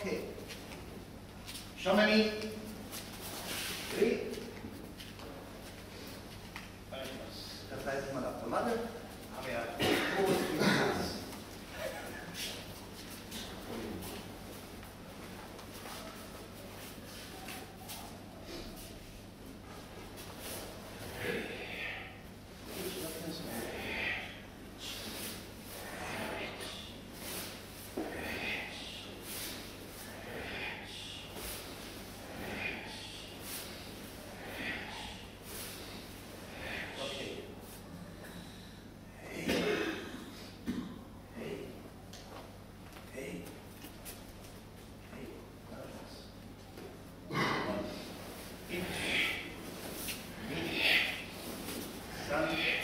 Okay. Show me. Three. Das heißt mal auf der Matte. Aber ja, groß wie das. Okay. Hey. Hey. Hey. Hey. Ich. Ich. Dann. Ich.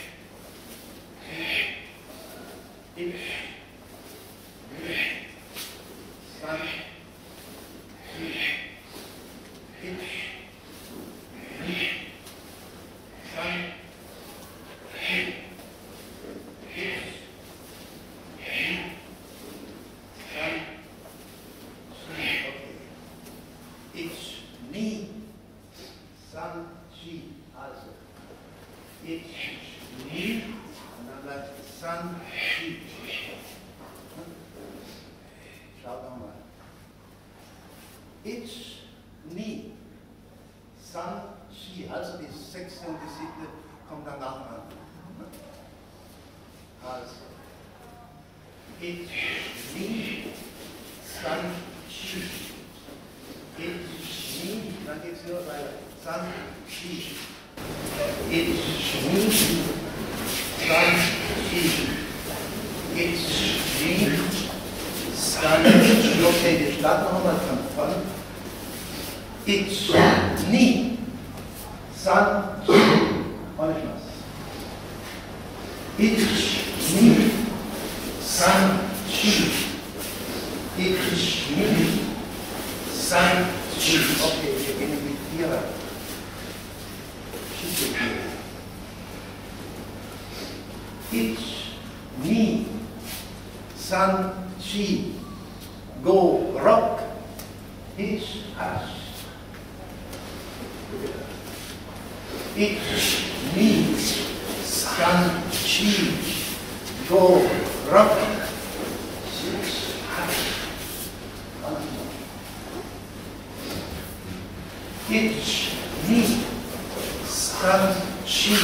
Ich. Ich. Dann. Ich. Ich. Ich. Dann. Ich, nie, san, chi, also. Ich, nie, und dann bleibt san, chi. Schaut nochmal. Ich, nie, san, also die sechste und die siebte kommt danach an. Also, ich, nie, san, chi. Ich, nie, dann geht's nur weiter. San, chi. Ich, nie, san, chi. Ich, nie, san, chi. Okay, wir starten nochmal von vorne. Ich, nie, san, chi. Und ich mach's. Ich, nie, san, chi. Ich, nie, san, chi. Okay, wir gehen mit Vierer. Schieße Ich, nie, san, chi. Go, rock. Ich, hasch. Ich, nie, san, chi. Go, rock. Ich, hasch. Ich, nie, san, chi.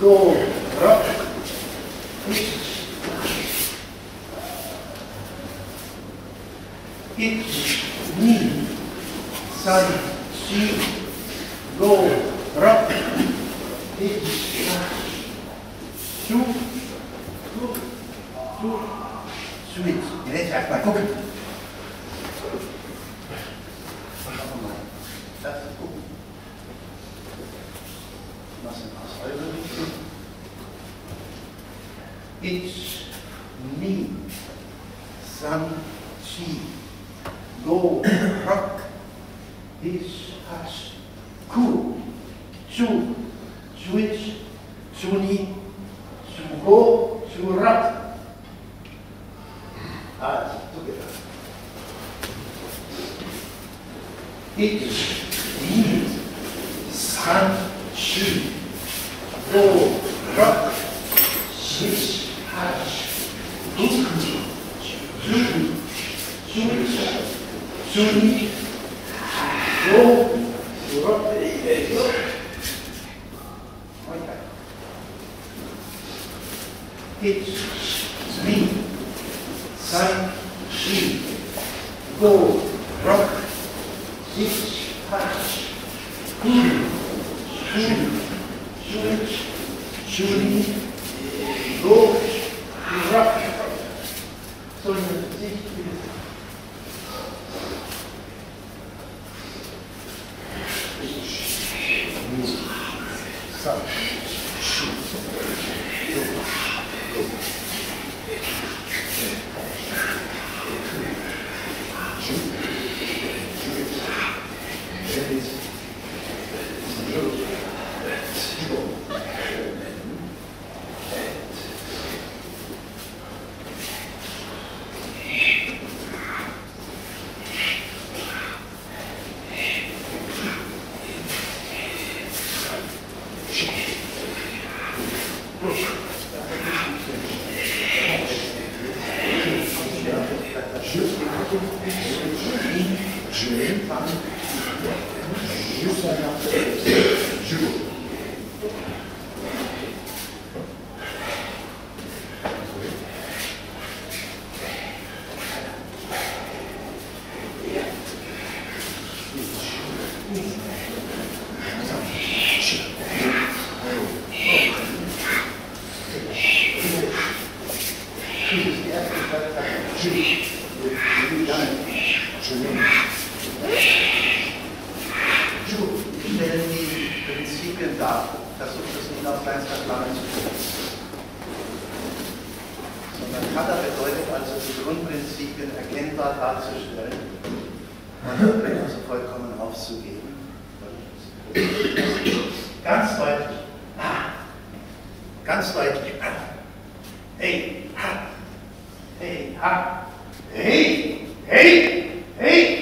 Go, rock. Ich, Ich, nie, san, chi. Go, rock. Ich, zu, zu, zu, switch. Jetzt erstmal gucken. Nochmal. Lass uns gucken. Was sind aus eurer Richtung? Ich, nie, san, chi. Go, rock. Ich, hash. Ku, zu, 修理、修理、老 Je, je, je, Like, hey, ha, hey, ha, hey, hey, hey.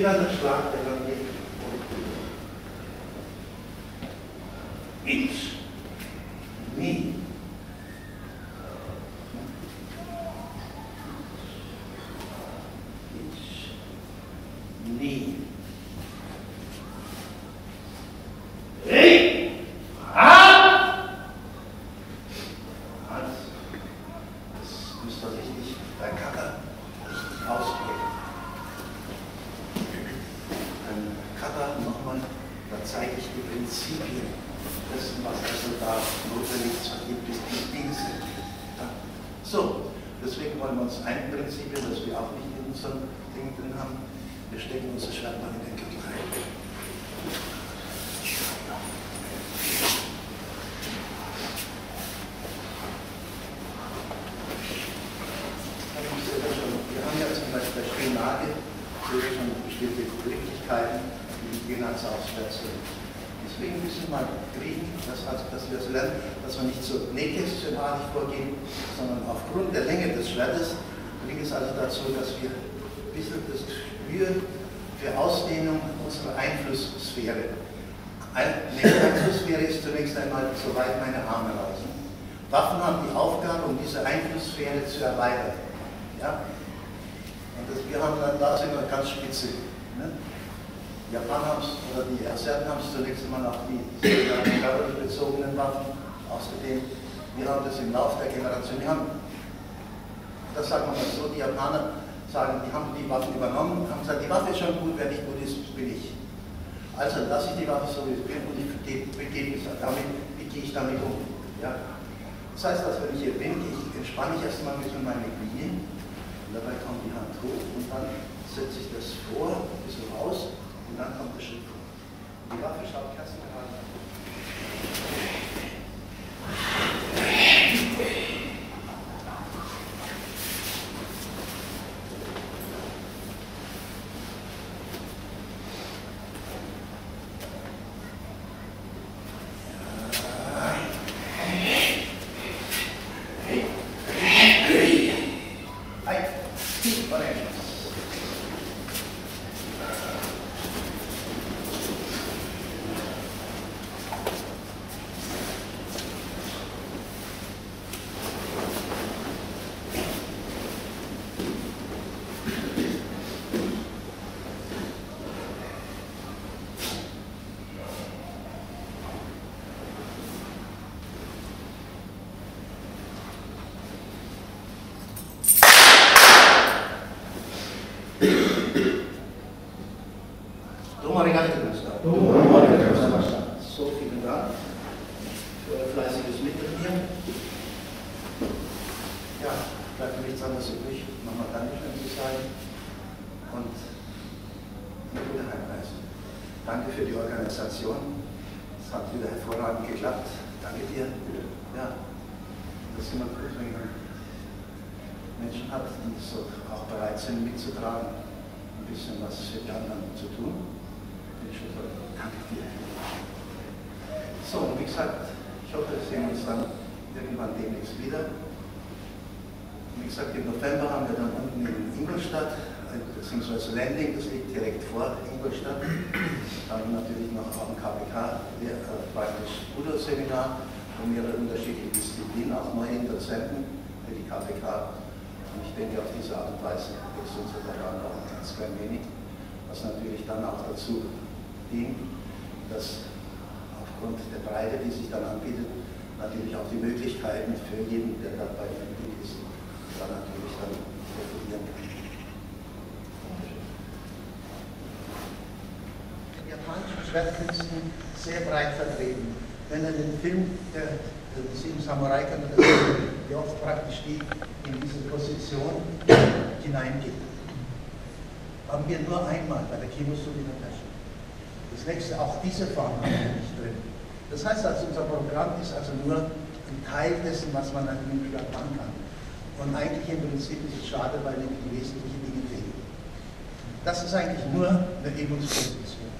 chegar nas. man nicht so nähkästchenartig vorgehen, sondern aufgrund der Länge des Schwertes bringt es also dazu, dass wir ein bisschen das Gespür für Ausdehnung unserer Einflusssphäre. Eine Einflusssphäre ist zunächst einmal, soweit meine Arme reichen. Waffen haben die Aufgabe, um diese Einflusssphäre zu erweitern. Ja? Und das, wir haben dann da sind wir ganz spitze. Ne? Japan haben es, oder die Asiaten haben es zunächst einmal auch die sogenannten bezogenen Waffen Außerdem, wir haben das im Laufe der Generation, wir haben, das sagen wir mal so, die Japaner sagen, die haben die Waffen übernommen, haben gesagt, die Waffe ist schon gut, wer nicht gut ist, bin ich. Also lasse ich die Waffe so, wie ich bin und ich begebe mich damit, wie gehe ich damit um. Ja? Das heißt, dass wenn ich hier bin, ich entspanne ich erstmal mit meinen Knien, und dabei kommt die Hand hoch und dann setze ich das vor, ein bisschen raus und dann kommt der Schritt vor. Die Waffe schaut ganz normal an. Wie gesagt, ich hoffe, wir sehen uns dann irgendwann demnächst wieder. Wie gesagt, im November haben wir dann unten in Ingolstadt, äh, beziehungsweise Landing, das liegt direkt vor Ingolstadt. Dann natürlich noch ein KPK, äh, praktisch Buddha-Seminar, wo mehrere unterschiedliche Disziplinen, auch neue Dozenten für die KPK. Und ich denke, auf diese Art und Weise wächst unser Verein auch ganz klein wenig, was natürlich dann auch dazu dient, dass aufgrund der Breite, die sich dann anbietet, natürlich auch die Möglichkeiten für jeden, der dabei Mitglied ist, dann natürlich dann profitieren kann. Die japanischen Schwertkünsten sehr breit vertreten. Wenn er den Film der, der Sieben Samurai kann, wie oft praktisch die in diese Position hineingeht. Haben wir nur einmal bei der Kimosugi Tasche. Das nächste, auch diese Form haben wir nicht drin. Das heißt also, unser Programm ist also nur ein Teil dessen, was man an dem Stadt machen kann. Und eigentlich im Prinzip ist es schade, weil nämlich die wesentlichen Dinge fehlen. Das ist eigentlich nur eine Übungsposition.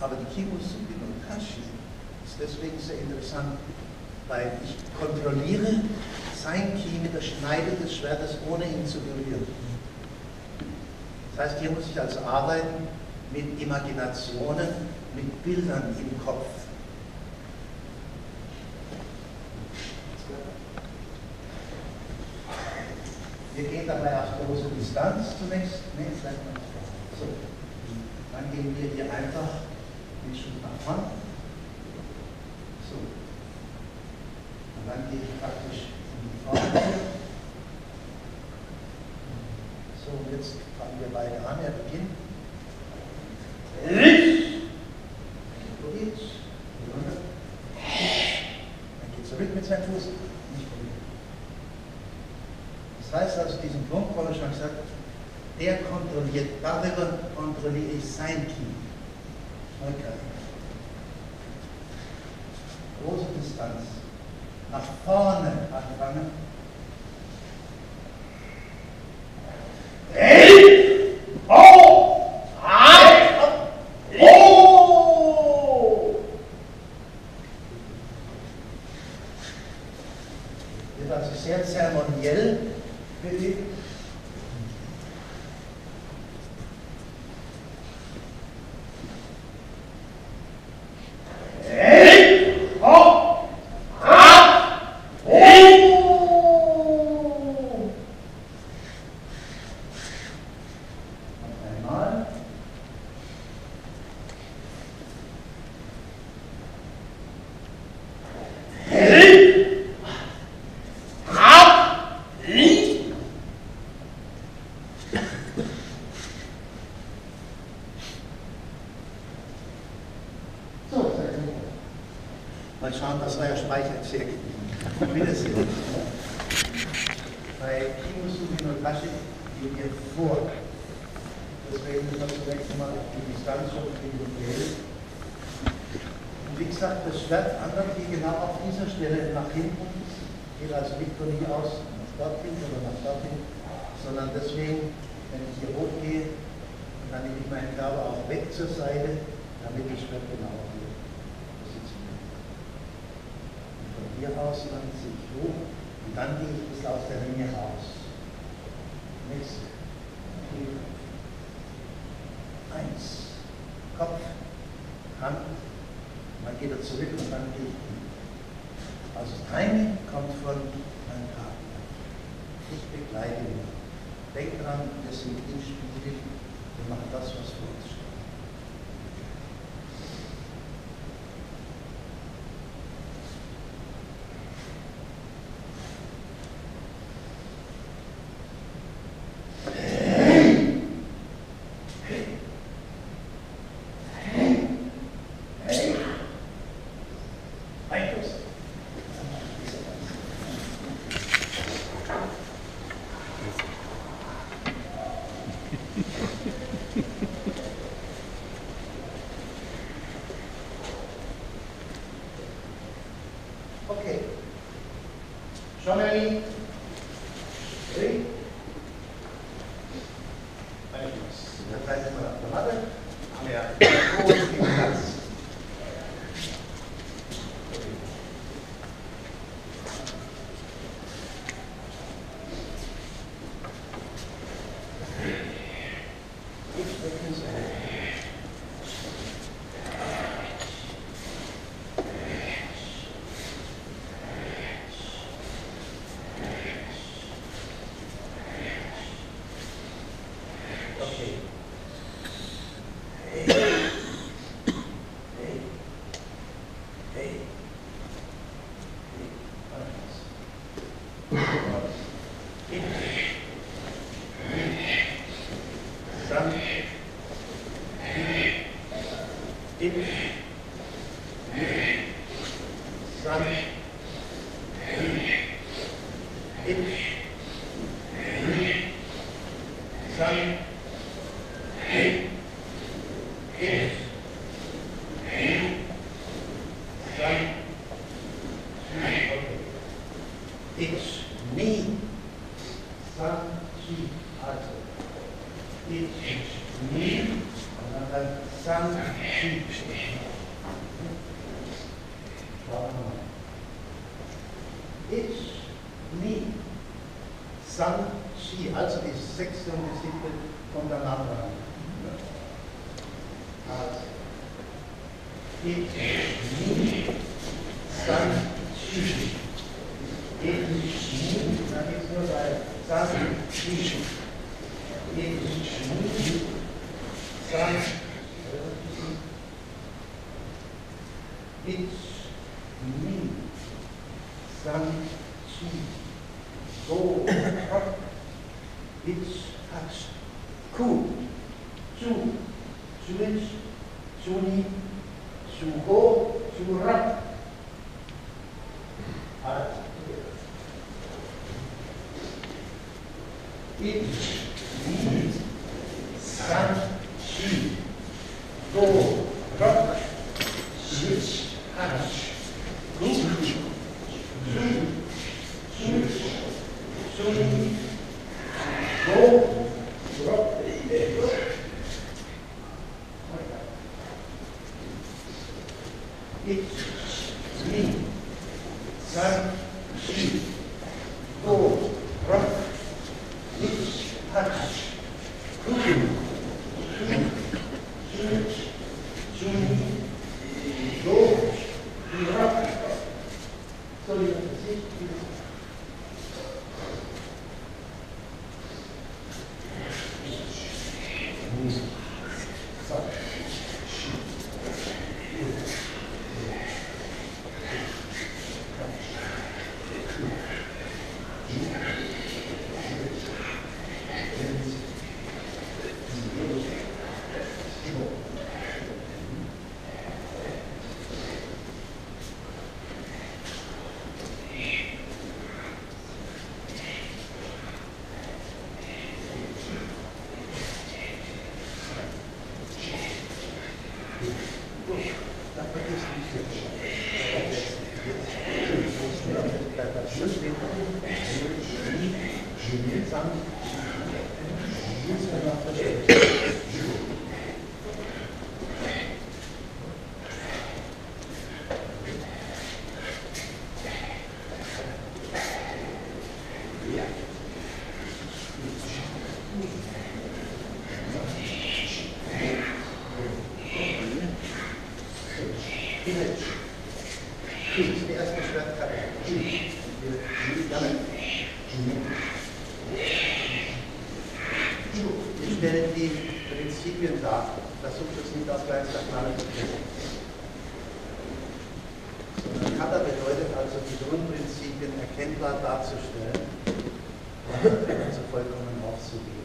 Aber die Kimosugi und Kashi ist deswegen sehr interessant, weil ich kontrolliere sein Ki mit der Schneide des Schwertes, ohne ihn zu berühren. Das heißt, hier muss ich also arbeiten mit Imaginationen, mit Bildern im Kopf. Wir gehen dabei auf große Distanz zunächst. Nee, vielleicht noch so. Dann gehen wir hier einfach den Schritt nach vorne. So. Und dann gehe ich praktisch in die Vorne. So, und jetzt fangen wir beide an. Er beginnt. zurück mit seinem Fuß. Nicht berühren. Das heißt also, diesen Punkt, wo ich schon gesagt der kontrolliert, darüber kontrolliere ich sein Kind. Okay. Große Distanz. Nach vorne anfangen. Hey! Oh! sehr zeremoniell bewegt. Mal schauen, dass euer Speicher sehr Wiedersehen. Bei Kimusugi no Tashi gehen wir vor. Deswegen müssen wir zunächst einmal die Distanz schon individuell. Und wie gesagt, das Schwert wandert hier genau auf dieser Stelle nach hinten. Geht also nicht von hier aus dorthin oder nach dorthin, sondern deswegen, wenn ich hier hochgehe, dann nehme ich meinen Körper auch weg zur Seite, damit das Schwert genau hier hier aus, dann ziehe ich hoch und dann gehe ich bisschen aus der Linie raus. Nächste. Okay. Sun, she. Also die sechste und die siebte voneinander. Also. It's me. Sun, she. It's me. Da geht's nur bei she. It's me. Sun, Gente, caraca. Gerne. Wir stellen die Prinzipien dar. Versucht es nicht aus kleinster Knalle zu. Sondern Kata bedeutet also, die Grundprinzipien erkennbar darzustellen und also vollkommen aufzugeben.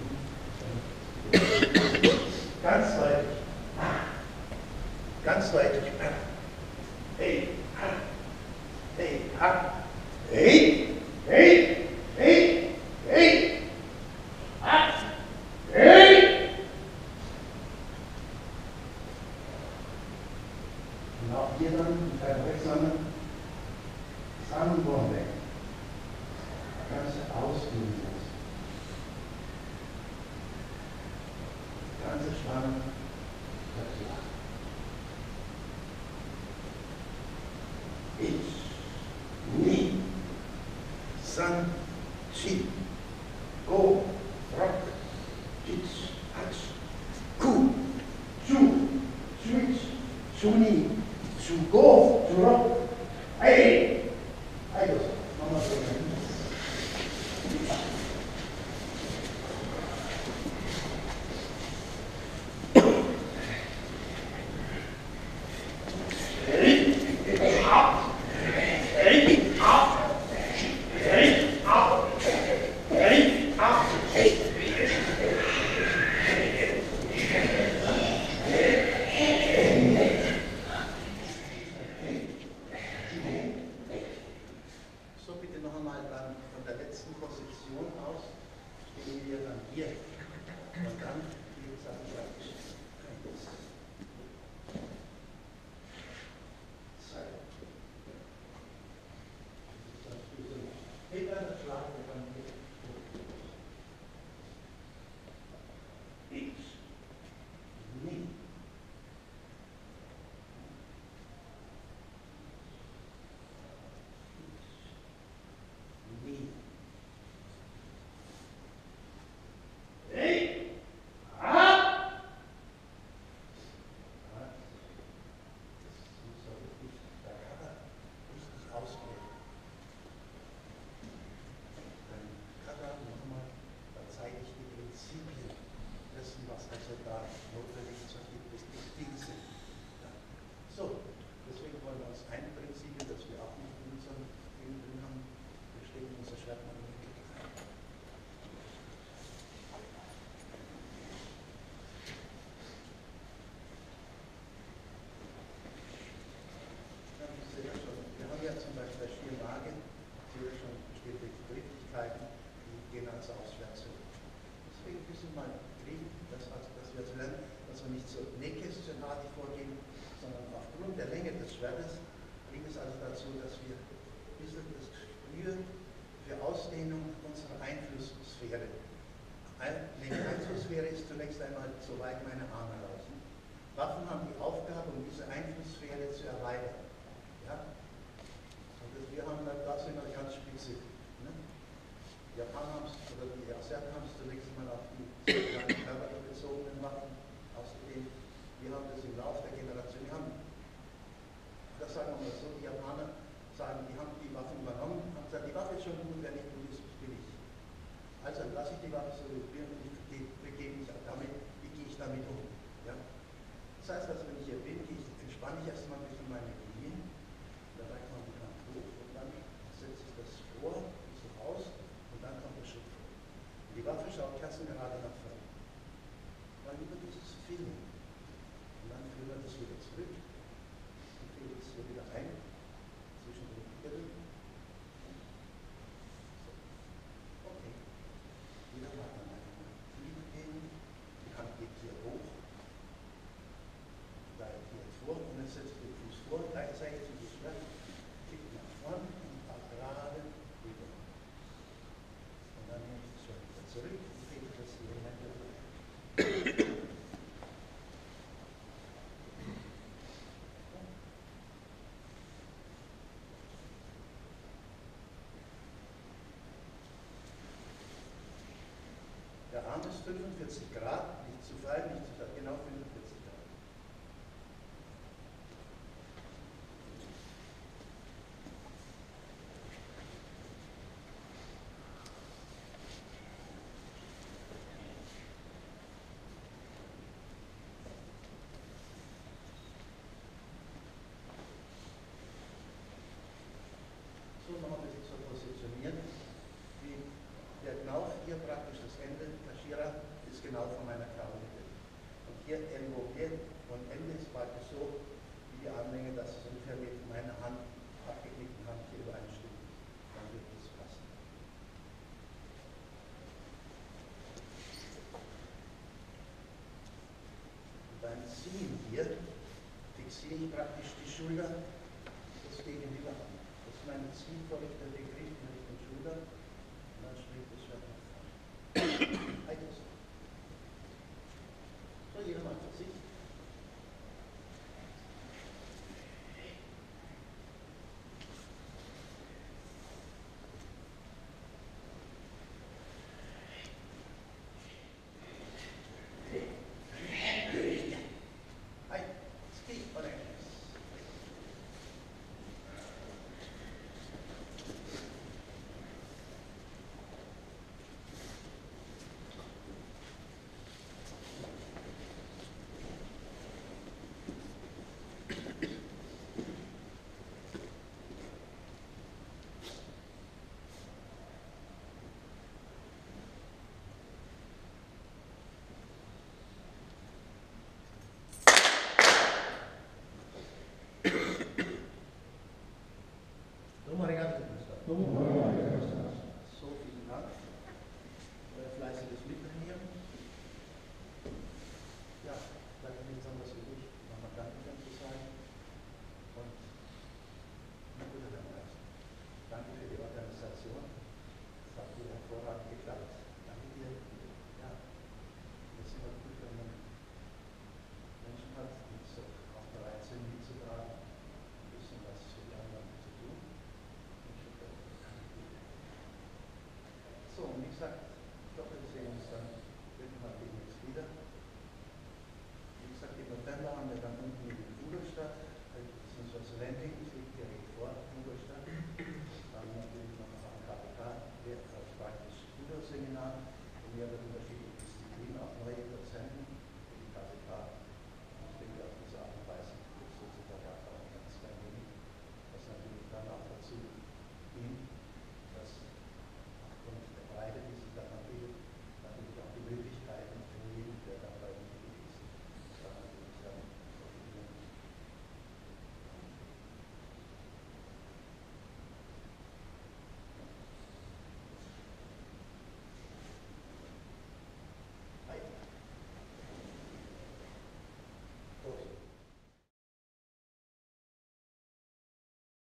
einmal, soweit meine Arme 45 Grad nicht zu fein, Textil wird, Textil praktisch die Schulter, das Gegenüber haben. Das ist mein Ziel, meine zielgerichtete geklappt. Danke dir. Ja, das ist immer gut, wenn man Menschen hat, die auch bereit sind, mitzutragen, ein bisschen was für die anderen zu tun. So, und wie gesagt,